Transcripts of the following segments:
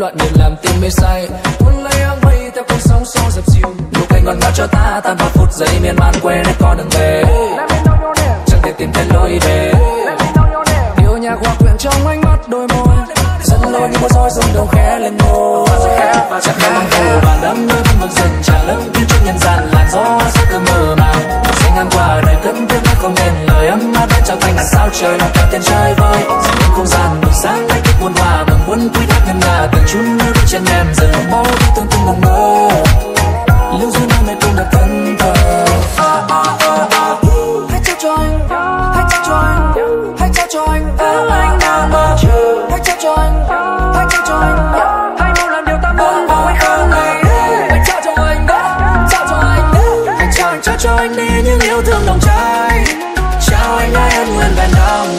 loạn việc làm tim mê say. Cuốn lấy áng mây theo cơn sóng xô dập dìu. Nụ cười ngọt ngào cho ta tan vào phút giây miên man quê nơi con đường về. Chẳng thể tìm thấy lối về. Điệu nhạc hòa quyện trong ánh mắt đôi môi. Dẫn lối như một roi rung đầu khẽ lên môi. Chẳng khẽ mang thù và đắm đôi thân vực dần tràn lấp như chút nhân gian làn gió sẽ cứ mơ màng. Sẽ ngang qua đời cất tiếng không nên lời ấm áp đã trở thành là sao trời là cách tiền trời trên em giờ bao tương tương ngẩn ngơ lưu duyên hôm nay cũng đã thân thờ hãy trao cho anh hãy trao cho anh hãy trao cho anh. Và anh đang mơ hãy trao cho anh hãy trao cho anh. Hãy mau làm điều ta muốn vào hay không hãy trao cho anh trao cho anh. hãy trao anh trao cho anh đi những yêu thương nồng cháy trao anh ai ân nguyện vẹn đong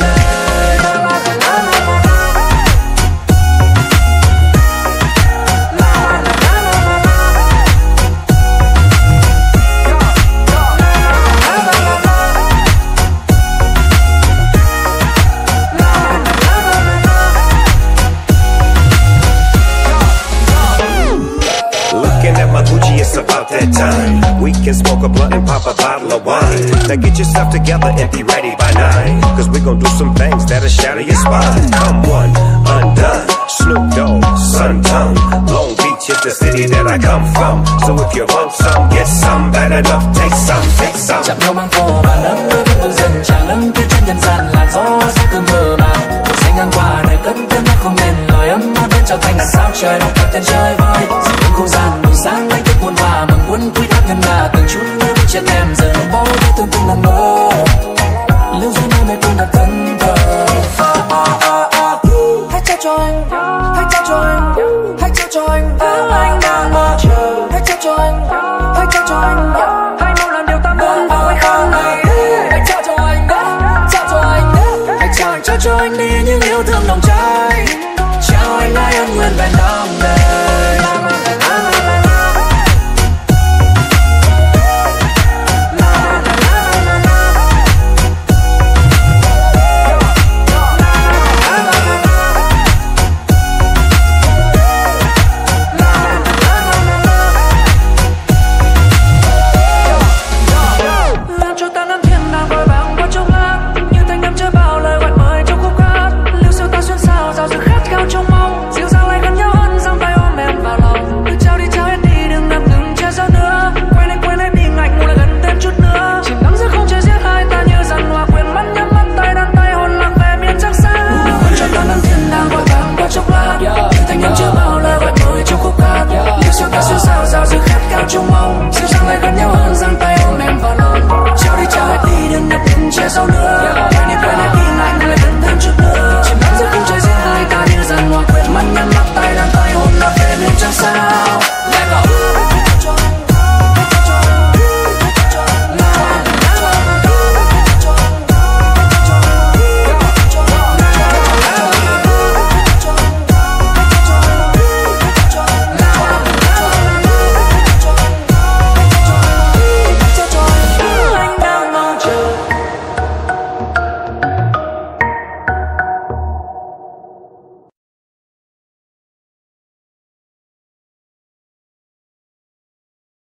Gucci, it's about that time. We can smoke a blunt and pop a bottle of wine. Now get yourself together and be ready by nine. Cause we gon' do some things that'll shatter your spine. Come one, undone. Snoop Dogg, Sun Tongue. Long Beach is the city that I come from. So if you want some, get some. Bad enough, take some, take some. chạm nhau mang phố và nắng mưa vẫn dần dần tràn lẫn phía trên nhân gian làn gió sẽ cứ mơ màng sẽ ngang qua đời cất tiếng hát không nên lời ấm áp đến trao thành là sao trời cả tiền chơi chút nước đi trên em, giờ bao đi tương từng ngẩn mơ lưu duyên nơi mẹ tôi đã thân thờ hãy trao cho anh, hãy trao cho anh, hãy trao cho anh. Và anh đang mơ chờ. Hãy trao cho anh, hãy trao cho anh.